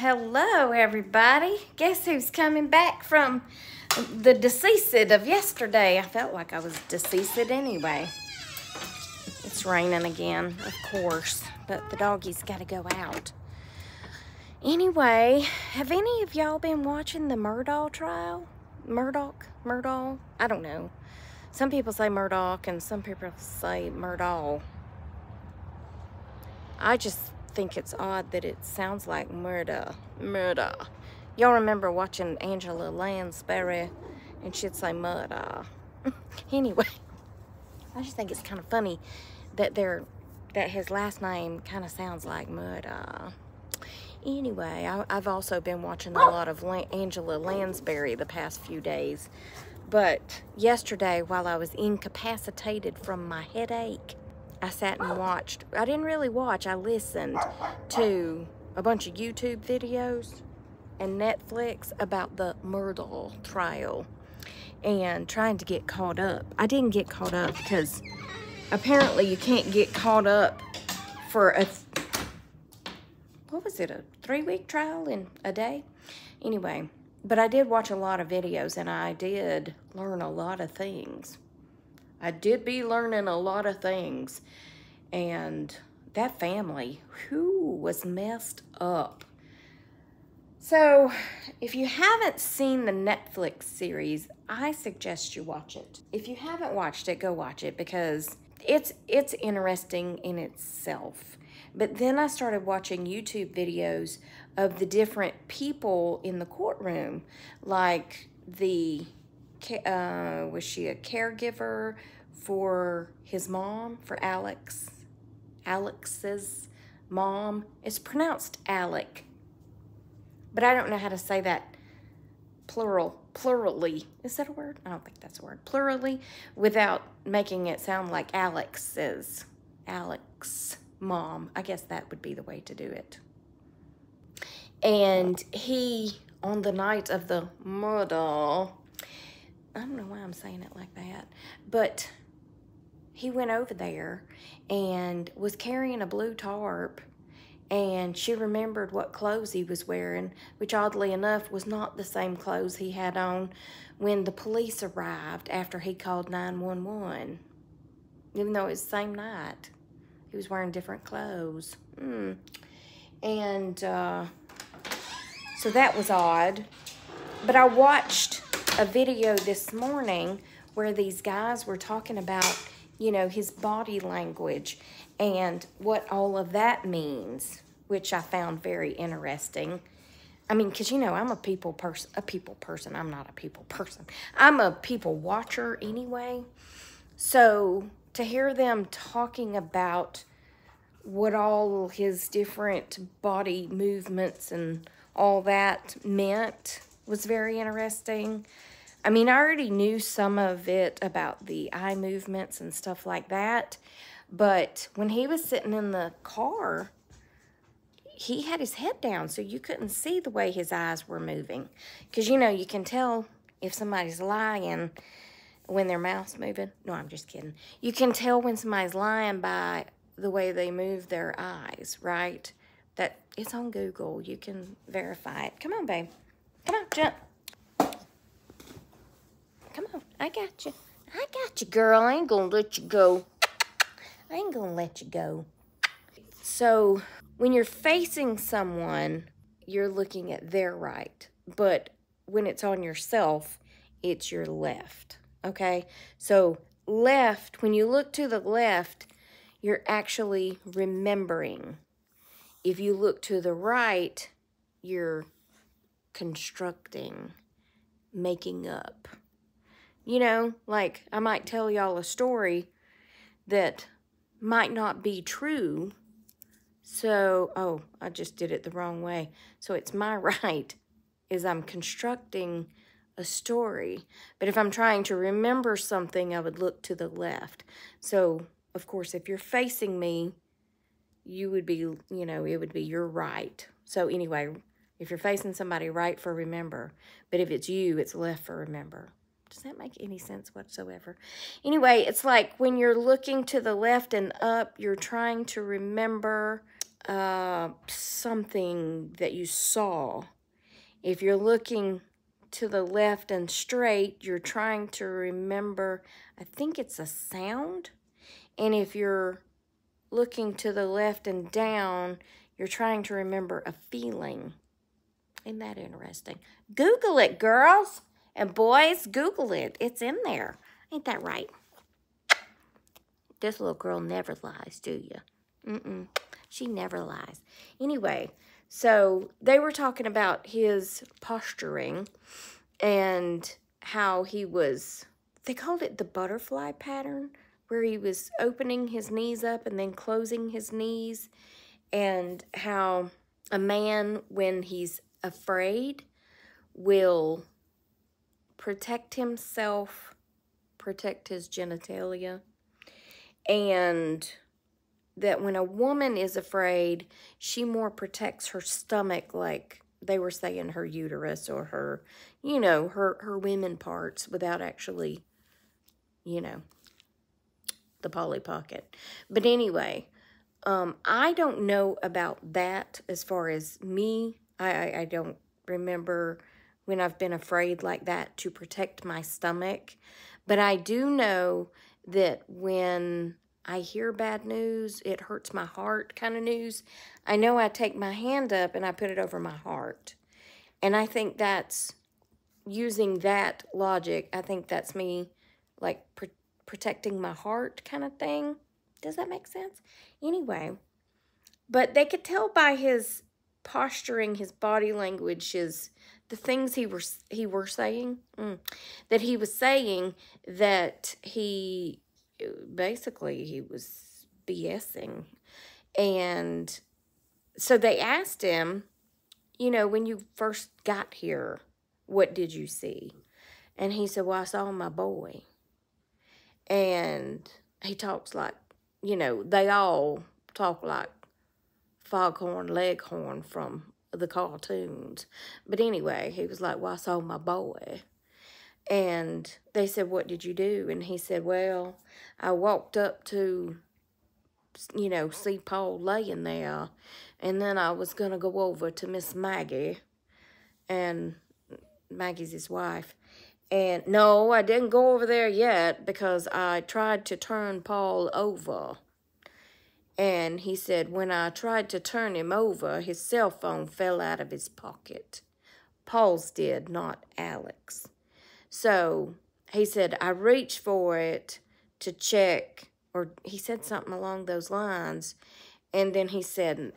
Hello, everybody. Guess who's coming back from the deceased of yesterday? I felt like I was deceased anyway. It's raining again, of course, but the doggies got to go out. Anyway, have any of y'all been watching the Murdoch trial? Murdoch? Murdaugh? I don't know. Some people say Murdoch and some people say Murdaugh. I just think it's odd that it sounds like murder. Murder. Y'all remember watching Angela Lansbury and she'd say murder. anyway, I just think it's kind of funny that they're that his last name kind of sounds like murder. Anyway, I, have also been watching a lot of La Angela Lansbury the past few days. But yesterday, while I was incapacitated from my headache, I sat and watched. I didn't really watch, I listened to a bunch of YouTube videos and Netflix about the Murdaugh trial and trying to get caught up. I didn't get caught up because apparently you can't get caught up for a, what was it, a three week trial in a day? Anyway, but I did watch a lot of videos and I did learn a lot of things. I did be learning a lot of things. And that family, who was messed up. So, if you haven't seen the Netflix series, I suggest you watch it. If you haven't watched it, go watch it because it's it's interesting in itself. But then I started watching YouTube videos of the different people in the courtroom, like the uh, was she a caregiver for his mom, for Alex, Alex's mom. It's pronounced Alec, but I don't know how to say that plural, plurally. Is that a word? I don't think that's a word. Plurally, without making it sound like Alex's, Alex mom. I guess that would be the way to do it. And he, on the night of the murder, I don't know why I'm saying it like that, but he went over there and was carrying a blue tarp and she remembered what clothes he was wearing, which oddly enough was not the same clothes he had on when the police arrived after he called 911. Even though it was the same night. He was wearing different clothes. Mm. And uh, so that was odd. But I watched a video this morning where these guys were talking about, you know, his body language and what all of that means, which I found very interesting. I mean, because, you know, I'm a people person, a people person. I'm not a people person. I'm a people watcher anyway. So to hear them talking about what all his different body movements and all that meant was very interesting. I mean, I already knew some of it about the eye movements and stuff like that, but when he was sitting in the car, he had his head down, so you couldn't see the way his eyes were moving. Because, you know, you can tell if somebody's lying when their mouth's moving. No, I'm just kidding. You can tell when somebody's lying by the way they move their eyes, right? That it's on Google. You can verify it. Come on, babe. Come on, jump. Come on. I got you. I got you, girl. I ain't gonna let you go. I ain't gonna let you go. So, when you're facing someone, you're looking at their right. But when it's on yourself, it's your left. Okay? So, left, when you look to the left, you're actually remembering. If you look to the right, you're constructing, making up. You know, like I might tell y'all a story that might not be true. So, oh, I just did it the wrong way. So it's my right is I'm constructing a story. But if I'm trying to remember something, I would look to the left. So of course, if you're facing me, you would be, you know, it would be your right. So anyway, if you're facing somebody, right for remember. But if it's you, it's left for remember. Does that make any sense whatsoever? Anyway, it's like when you're looking to the left and up, you're trying to remember uh, something that you saw. If you're looking to the left and straight, you're trying to remember, I think it's a sound. And if you're looking to the left and down, you're trying to remember a feeling. Isn't that interesting? Google it, girls and boys. Google it. It's in there. Ain't that right? This little girl never lies, do you? Mm-mm. She never lies. Anyway, so they were talking about his posturing and how he was, they called it the butterfly pattern, where he was opening his knees up and then closing his knees, and how a man, when he's afraid, will protect himself, protect his genitalia, and that when a woman is afraid, she more protects her stomach, like they were saying her uterus or her, you know, her, her women parts without actually, you know, the Polly Pocket. But anyway, um, I don't know about that as far as me. I, I, don't remember when I've been afraid like that to protect my stomach. But I do know that when I hear bad news, it hurts my heart kind of news, I know I take my hand up and I put it over my heart. And I think that's using that logic, I think that's me like pr protecting my heart kind of thing. Does that make sense? Anyway, but they could tell by his posturing, his body language, his the things he was he were saying mm, that he was saying that he basically he was BSing. And so they asked him, you know, when you first got here, what did you see? And he said, well, I saw my boy. And he talks like, you know, they all talk like Foghorn Leghorn from the cartoons. But anyway, he was like, well, I saw my boy. And they said, what did you do? And he said, well, I walked up to, you know, see Paul laying there. And then I was going to go over to Miss Maggie. And Maggie's his wife. And no, I didn't go over there yet because I tried to turn Paul over. And he said, when I tried to turn him over, his cell phone fell out of his pocket. Paul's did, not Alex. So he said, I reached for it to check, or he said something along those lines. And then he said,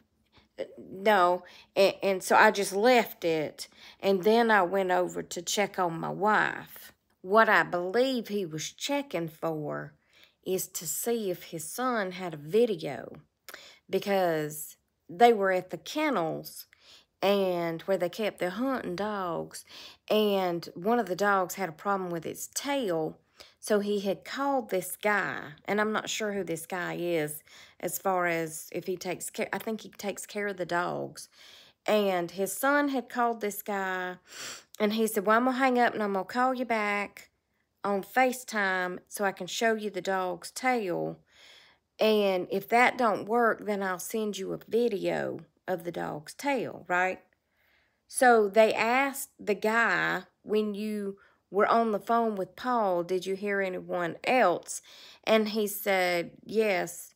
no. And, and so I just left it. And then I went over to check on my wife. What I believe he was checking for is to see if his son had a video because they were at the kennels and where they kept their hunting dogs. And one of the dogs had a problem with its tail. So he had called this guy, and I'm not sure who this guy is as far as if he takes care. I think he takes care of the dogs. And his son had called this guy, and he said, well, I'm to hang up and I'm to call you back on FaceTime so I can show you the dog's tail. And if that don't work, then I'll send you a video of the dog's tail, right? So they asked the guy when you were on the phone with Paul, did you hear anyone else? And he said, yes.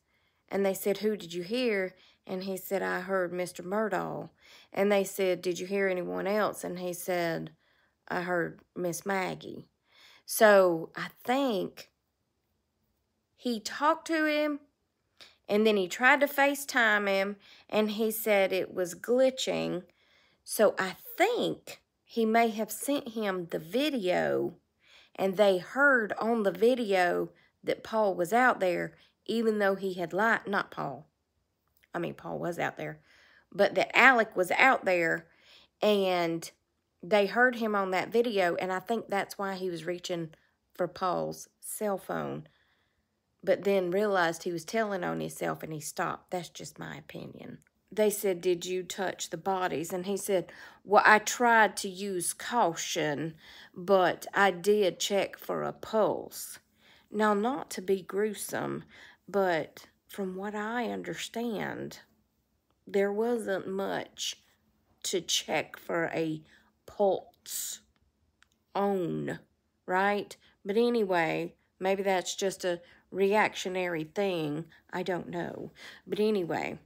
And they said, who did you hear? And he said, I heard Mr. Murdaugh. And they said, did you hear anyone else? And he said, I heard Miss Maggie. So I think he talked to him and then he tried to FaceTime him and he said it was glitching. So I think he may have sent him the video and they heard on the video that Paul was out there, even though he had lied, not Paul. I mean, Paul was out there, but that Alec was out there and they heard him on that video. And I think that's why he was reaching for Paul's cell phone but then realized he was telling on himself and he stopped. That's just my opinion. They said, Did you touch the bodies? And he said, Well, I tried to use caution, but I did check for a pulse. Now, not to be gruesome, but from what I understand, there wasn't much to check for a pulse own, right? But anyway, maybe that's just a reactionary thing. I don't know. But anyway,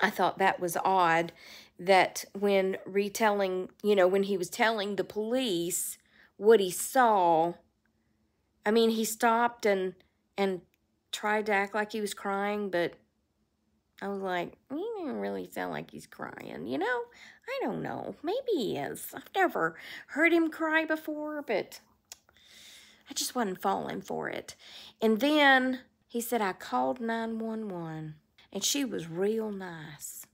I thought that was odd that when retelling, you know, when he was telling the police what he saw, I mean, he stopped and and tried to act like he was crying, but I was like, he didn't really sound like he's crying, you know? I don't know. Maybe he is. I've never heard him cry before, but I just wasn't falling for it. And then he said, I called 911, and she was real nice.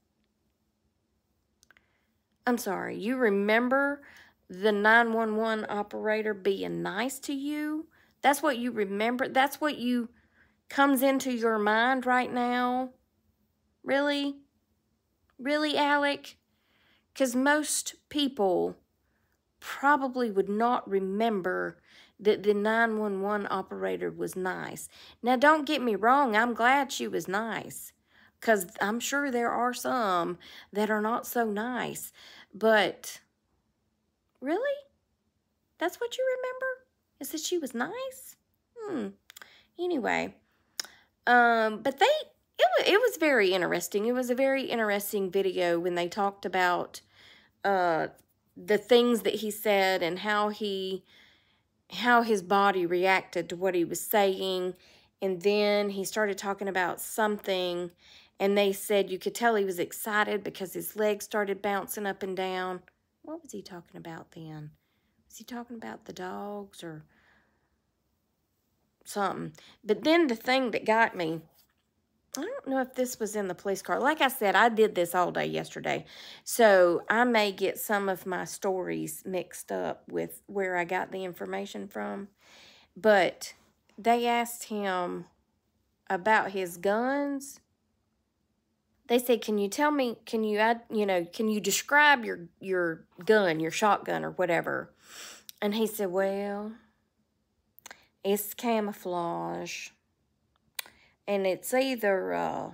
I'm sorry, you remember the 911 operator being nice to you? That's what you remember? That's what you comes into your mind right now? Really? Really, Alec? Because most people probably would not remember that the 911 operator was nice. Now, don't get me wrong, I'm glad she was nice because I'm sure there are some that are not so nice. But really? That's what you remember? Is that she was nice? Hmm. Anyway, um, but they it was it was very interesting. It was a very interesting video when they talked about uh the things that he said and how he how his body reacted to what he was saying and then he started talking about something and they said you could tell he was excited because his legs started bouncing up and down. What was he talking about then? Was he talking about the dogs or something? But then the thing that got me I don't know if this was in the police car. Like I said, I did this all day yesterday. So I may get some of my stories mixed up with where I got the information from. But they asked him about his guns. They said, can you tell me, can you, add, you know, can you describe your, your gun, your shotgun or whatever? And he said, well, it's camouflage and it's either, uh,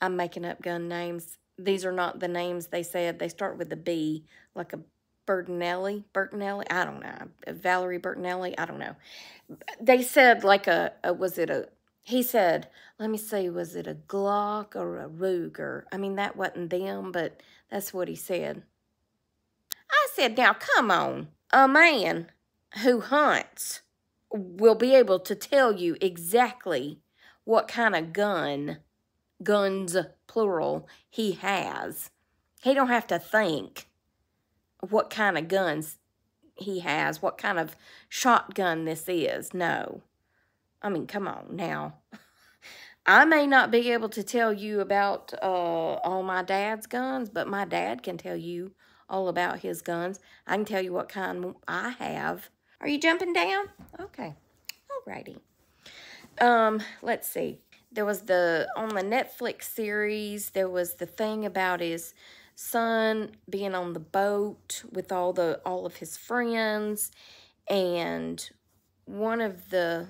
I'm making up gun names. These are not the names they said. They start with a B, like a Bertinelli, Bertinelli, I don't know, Valerie Bertinelli, I don't know. They said like a, a, was it a, he said, let me see, was it a Glock or a Ruger? I mean, that wasn't them, but that's what he said. I said, now come on, a man who hunts will be able to tell you exactly what kind of gun, guns plural, he has. He don't have to think what kind of guns he has, what kind of shotgun this is. No. I mean, come on now. I may not be able to tell you about uh, all my dad's guns, but my dad can tell you all about his guns. I can tell you what kind I have. Are you jumping down? Okay. Alrighty. Um, let's see. There was the, on the Netflix series, there was the thing about his son being on the boat with all the, all of his friends. And one of the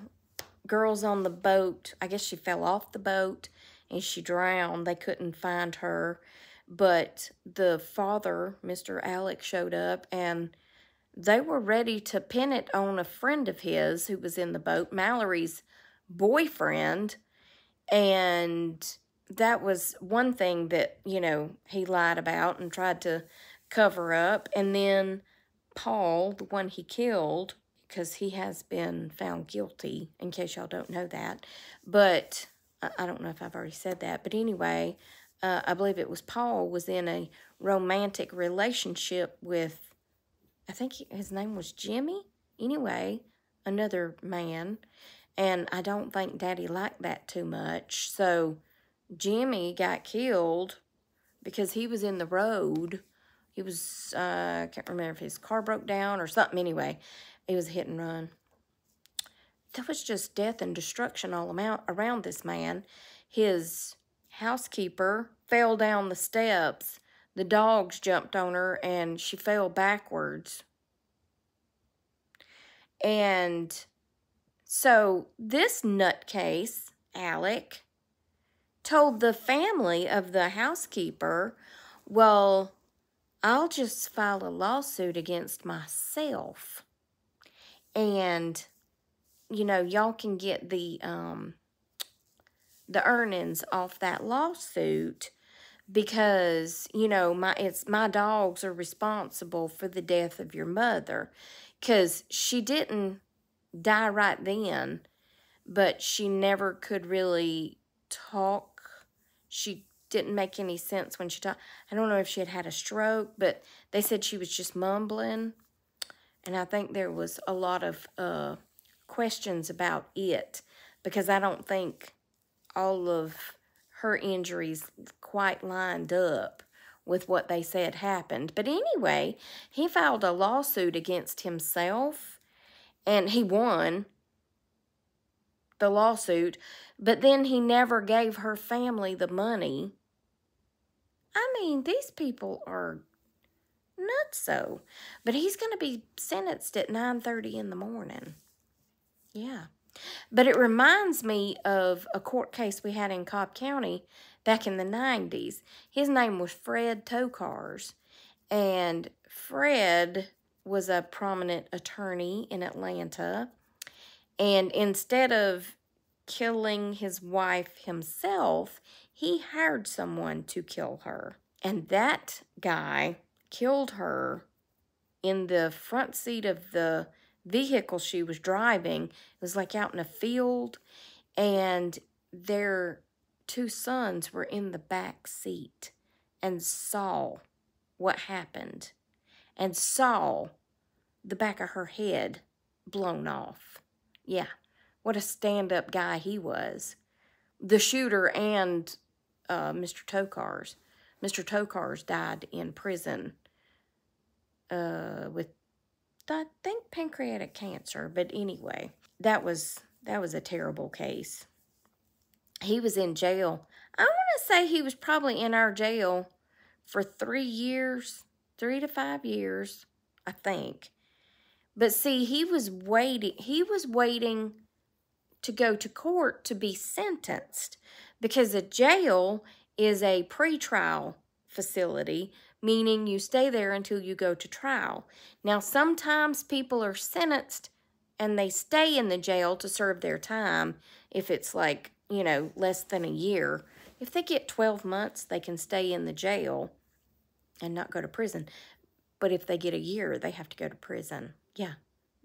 girls on the boat, I guess she fell off the boat and she drowned. They couldn't find her. But the father, Mr. Alec, showed up and they were ready to pin it on a friend of his who was in the boat, Mallory's boyfriend. And that was one thing that, you know, he lied about and tried to cover up. And then Paul, the one he killed, because he has been found guilty, in case y'all don't know that. But I don't know if I've already said that. But anyway, uh, I believe it was Paul was in a romantic relationship with I think his name was Jimmy. Anyway, another man. And I don't think Daddy liked that too much. So Jimmy got killed because he was in the road. He was, uh, I can't remember if his car broke down or something. Anyway, it was a hit and run. There was just death and destruction all around this man. His housekeeper fell down the steps the dogs jumped on her and she fell backwards. And so this nutcase, Alec, told the family of the housekeeper, well, I'll just file a lawsuit against myself. And, you know, y'all can get the, um, the earnings off that lawsuit because you know my it's my dogs are responsible for the death of your mother cuz she didn't die right then but she never could really talk. She didn't make any sense when she talked I don't know if she had had a stroke but they said she was just mumbling and I think there was a lot of uh questions about it because I don't think all of her injuries quite lined up with what they said happened. But anyway, he filed a lawsuit against himself and he won the lawsuit, but then he never gave her family the money. I mean, these people are nuts so. But he's going to be sentenced at 9.30 in the morning. Yeah. But it reminds me of a court case we had in Cobb County back in the 90s. His name was Fred Tokars. And Fred was a prominent attorney in Atlanta. And instead of killing his wife himself, he hired someone to kill her. And that guy killed her in the front seat of the vehicle she was driving. It was like out in a field, and their two sons were in the back seat and saw what happened and saw the back of her head blown off. Yeah, what a stand up guy he was. The shooter and uh, Mr. Tokars. Mr. Tokars died in prison uh, with I think pancreatic cancer, but anyway, that was that was a terrible case. He was in jail. I want to say he was probably in our jail for three years, three to five years, I think. But see, he was waiting. He was waiting to go to court to be sentenced because a jail is a pretrial facility meaning you stay there until you go to trial. Now, sometimes people are sentenced and they stay in the jail to serve their time if it's like, you know, less than a year. If they get 12 months, they can stay in the jail and not go to prison. But if they get a year, they have to go to prison. Yeah,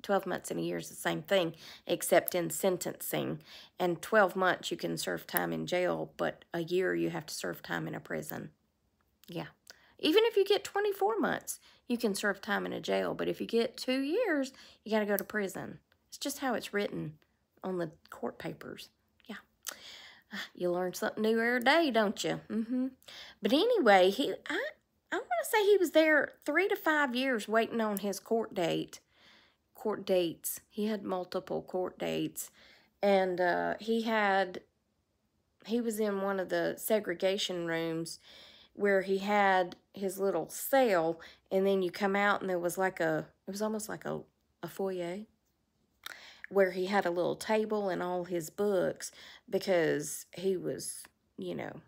12 months and a year is the same thing, except in sentencing. And 12 months, you can serve time in jail, but a year, you have to serve time in a prison. Yeah. Even if you get 24 months, you can serve time in a jail. But if you get two years, you got to go to prison. It's just how it's written on the court papers. Yeah. You learn something new every day, don't you? Mm-hmm. But anyway, he I, I want to say he was there three to five years waiting on his court date. Court dates. He had multiple court dates. And uh, he had, he was in one of the segregation rooms where he had his little cell and then you come out and there was like a it was almost like a, a foyer where he had a little table and all his books because he was you know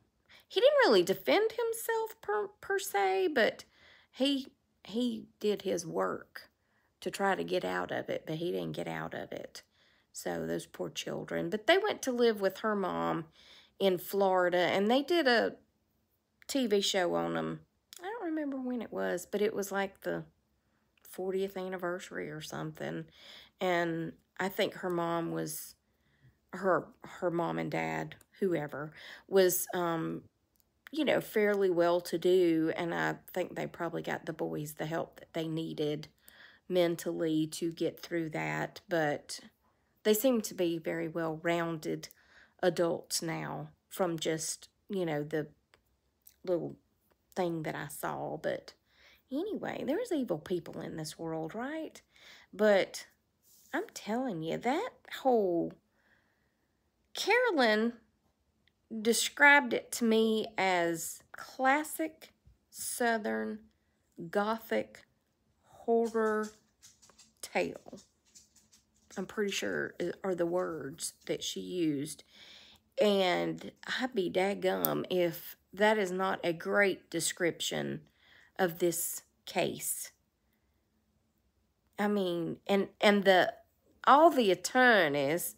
he didn't really defend himself per, per se but he he did his work to try to get out of it but he didn't get out of it. So those poor children. But they went to live with her mom in Florida and they did a TV show on them. I don't remember when it was, but it was like the 40th anniversary or something. And I think her mom was, her, her mom and dad, whoever, was, um, you know, fairly well-to-do. And I think they probably got the boys the help that they needed mentally to get through that. But they seem to be very well-rounded adults now from just, you know, the little thing that I saw. But anyway, there's evil people in this world, right? But I'm telling you, that whole Carolyn described it to me as classic Southern Gothic horror tale. I'm pretty sure are the words that she used. And I'd be daggum if that is not a great description of this case. I mean, and and the all the attorneys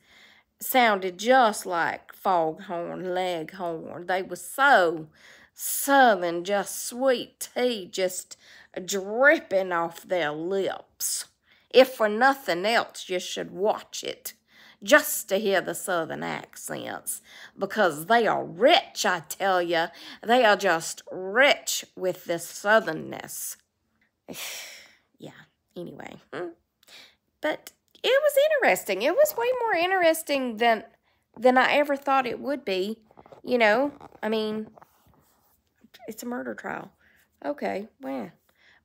sounded just like foghorn leghorn. They were so southern, just sweet tea, just dripping off their lips. If for nothing else, you should watch it just to hear the southern accents because they are rich, I tell you. They are just rich with this southernness. yeah, anyway. Hmm. But it was interesting. It was way more interesting than than I ever thought it would be. You know, I mean, it's a murder trial. Okay, well,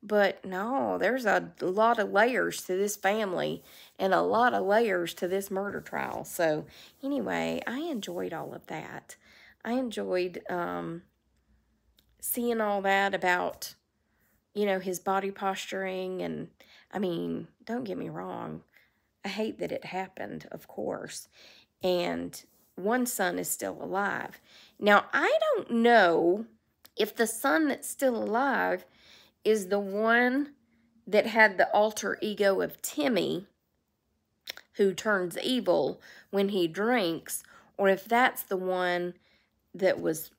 but no, there's a lot of layers to this family and a lot of layers to this murder trial. So anyway, I enjoyed all of that. I enjoyed um, seeing all that about, you know, his body posturing. And I mean, don't get me wrong. I hate that it happened, of course. And one son is still alive. Now, I don't know if the son that's still alive is the one that had the alter ego of Timmy, who turns evil when he drinks, or if that's the one that was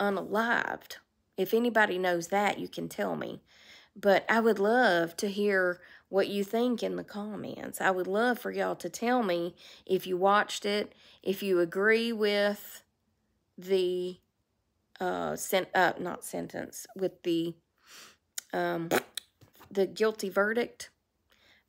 unalived. If anybody knows that, you can tell me. But I would love to hear what you think in the comments. I would love for y'all to tell me if you watched it, if you agree with the uh, sent uh, not sentence, with the um, the guilty verdict.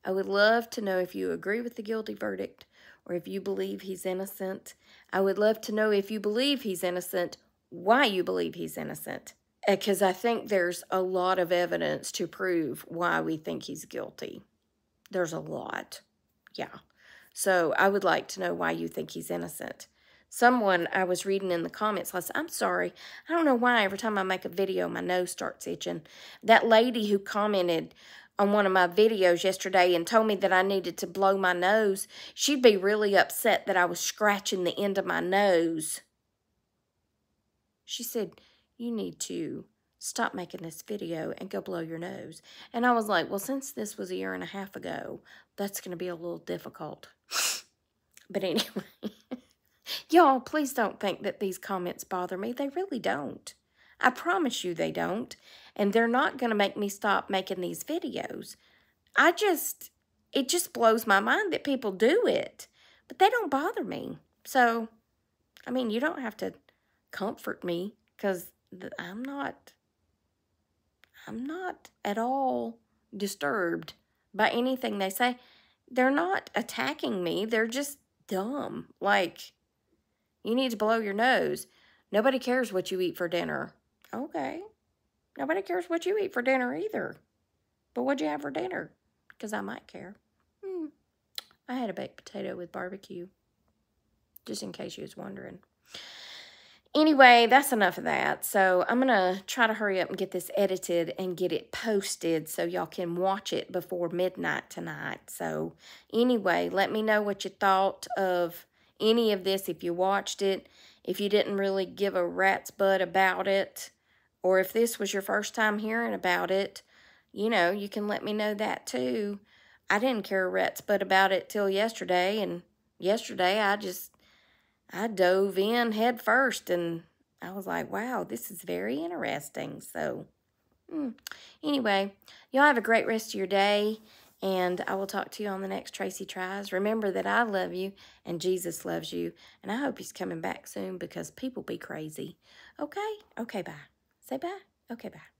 I would love to know if you agree with the guilty verdict or if you believe he's innocent. I would love to know if you believe he's innocent, why you believe he's innocent. Because I think there's a lot of evidence to prove why we think he's guilty. There's a lot. Yeah. So I would like to know why you think he's innocent someone I was reading in the comments said, I'm sorry. I don't know why every time I make a video, my nose starts itching. That lady who commented on one of my videos yesterday and told me that I needed to blow my nose, she'd be really upset that I was scratching the end of my nose. She said, you need to stop making this video and go blow your nose. And I was like, well, since this was a year and a half ago, that's going to be a little difficult. but anyway. Y'all, please don't think that these comments bother me. They really don't. I promise you they don't. And they're not going to make me stop making these videos. I just, it just blows my mind that people do it. But they don't bother me. So, I mean, you don't have to comfort me because I'm not, I'm not at all disturbed by anything they say. They're not attacking me. They're just dumb. Like, you need to blow your nose. Nobody cares what you eat for dinner. Okay. Nobody cares what you eat for dinner either. But what'd you have for dinner? Because I might care. Hmm. I had a baked potato with barbecue. Just in case you was wondering. Anyway, that's enough of that. So I'm going to try to hurry up and get this edited and get it posted so y'all can watch it before midnight tonight. So anyway, let me know what you thought of any of this if you watched it, if you didn't really give a rat's butt about it, or if this was your first time hearing about it, you know, you can let me know that too. I didn't care a rat's butt about it till yesterday, and yesterday I just, I dove in head first, and I was like, wow, this is very interesting. So, hmm. anyway, y'all have a great rest of your day. And I will talk to you on the next Traci Tries. Remember that I love you and Jesus loves you. And I hope he's coming back soon because people be crazy. Okay? Okay, bye. Say bye. Okay, bye.